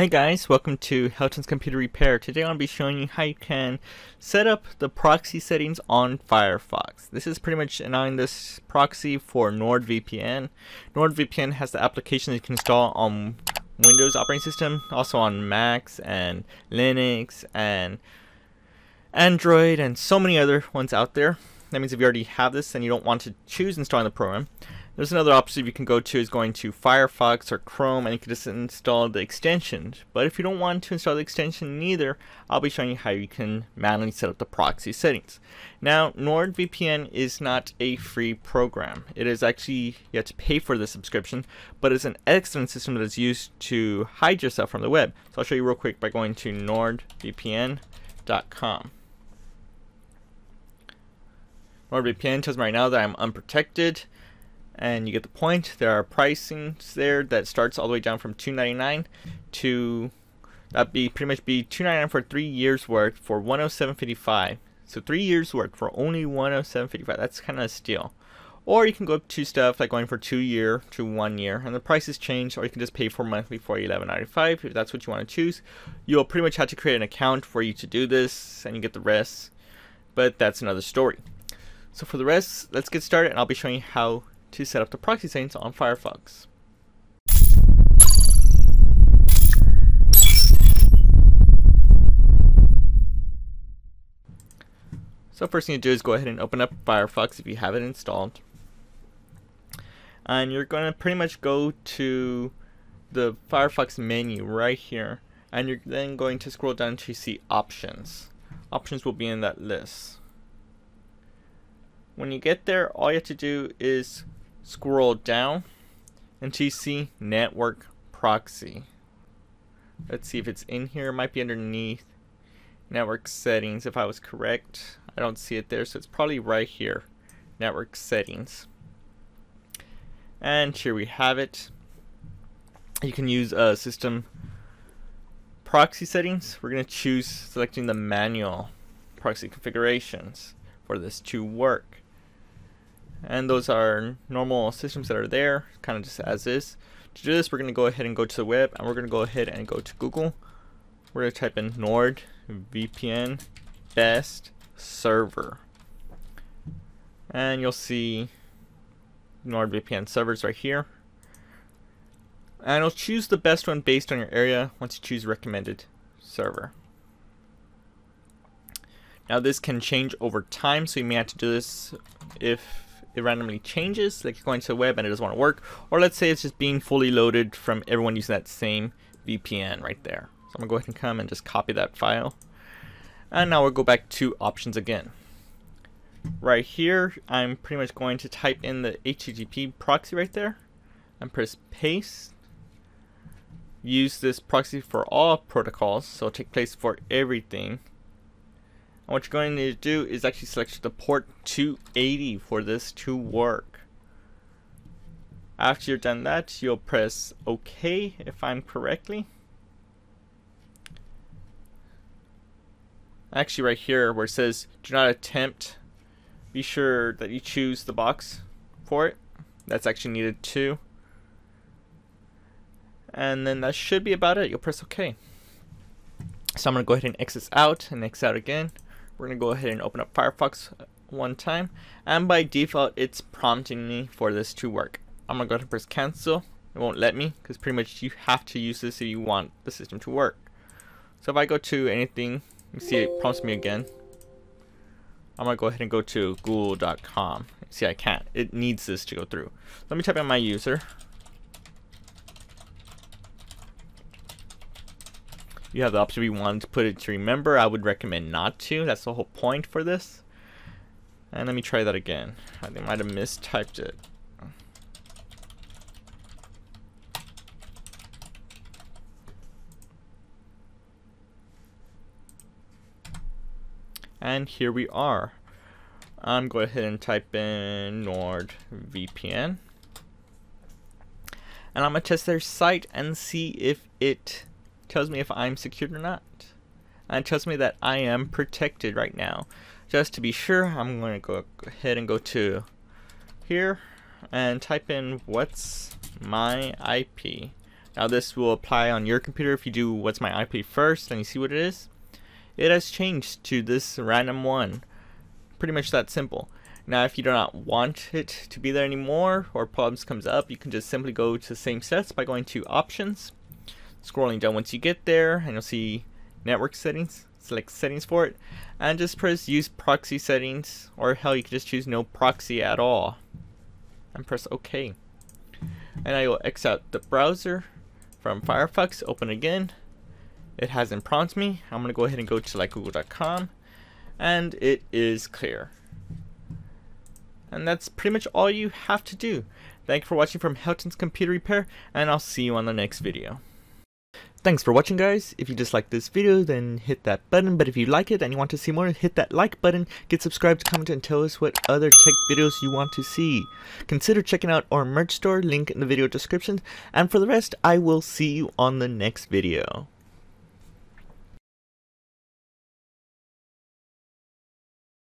Hey guys, welcome to Helton's Computer Repair. Today I'll be showing you how you can set up the proxy settings on Firefox. This is pretty much allowing this proxy for NordVPN. NordVPN has the application that you can install on Windows operating system, also on Macs and Linux and Android and so many other ones out there. That means if you already have this and you don't want to choose installing the program, there's another option you can go to is going to Firefox or Chrome and you can just install the extension. But if you don't want to install the extension neither, I'll be showing you how you can manually set up the proxy settings. Now NordVPN is not a free program. It is actually, you have to pay for the subscription, but it's an excellent system that is used to hide yourself from the web. So I'll show you real quick by going to nordvpn.com. NordVPN tells me right now that I'm unprotected and you get the point. There are pricings there that starts all the way down from 2.99 to that'd be pretty much be 2.99 for three years worth for 107.55. So three years worth for only 107.55. That's kind of a steal. Or you can go up to stuff like going for two year to one year, and the prices change. Or you can just pay for monthly for 11.95 if that's what you want to choose. You'll pretty much have to create an account for you to do this, and you get the rest. But that's another story. So for the rest, let's get started, and I'll be showing you how to set up the proxy settings on Firefox. So first thing you do is go ahead and open up Firefox if you have it installed. And you're going to pretty much go to the Firefox menu right here. And you're then going to scroll down to see options. Options will be in that list. When you get there, all you have to do is scroll down until you see network proxy. Let's see if it's in here. It might be underneath network settings if I was correct. I don't see it there, so it's probably right here. Network settings. And here we have it. You can use uh, system proxy settings. We're going to choose selecting the manual proxy configurations for this to work and those are normal systems that are there kind of just as is. To do this we're going to go ahead and go to the web and we're going to go ahead and go to Google. We're going to type in Nord VPN best server. And you'll see NordVPN servers right here. And it'll choose the best one based on your area once you choose recommended server. Now this can change over time so you may have to do this if it randomly changes, like you're going to the web and it doesn't want to work, or let's say it's just being fully loaded from everyone using that same VPN right there. So I'm gonna go ahead and come and just copy that file. And now we'll go back to options again. Right here, I'm pretty much going to type in the HTTP proxy right there and press paste. Use this proxy for all protocols, so it'll take place for everything and what you're going to do is actually select the port 280 for this to work. After you're done that, you'll press OK if I'm correctly. Actually right here where it says do not attempt, be sure that you choose the box for it. That's actually needed too. And then that should be about it. You'll press OK. So I'm going to go ahead and exit out and exit out again. We're going to go ahead and open up Firefox one time. And by default, it's prompting me for this to work. I'm going to go ahead and press cancel. It won't let me because pretty much you have to use this if you want the system to work. So if I go to anything, you see it prompts me again. I'm going to go ahead and go to google.com. See, I can't. It needs this to go through. Let me type in my user. You have the option if you want to put it to remember. I would recommend not to. That's the whole point for this. And let me try that again. I think I might have mistyped it. And here we are. I'm going to go ahead and type in NordVPN. And I'm going to test their site and see if it tells me if I'm secured or not. And it tells me that I am protected right now. Just to be sure, I'm going to go ahead and go to here and type in what's my IP. Now this will apply on your computer if you do what's my IP first and you see what it is. It has changed to this random one. Pretty much that simple. Now if you do not want it to be there anymore or problems comes up, you can just simply go to the same sets by going to options, scrolling down once you get there and you'll see network settings, select settings for it, and just press use proxy settings or hell you can just choose no proxy at all and press OK. And I will X out the browser from Firefox, open again. It hasn't prompted me. I'm gonna go ahead and go to like google.com and it is clear. And that's pretty much all you have to do. Thank you for watching from Helton's Computer Repair, and I'll see you on the next video. Thanks for watching guys. If you disliked this video, then hit that button. But if you like it and you want to see more, hit that like button, get subscribed, comment, and tell us what other tech videos you want to see. Consider checking out our merch store, link in the video description. And for the rest, I will see you on the next video.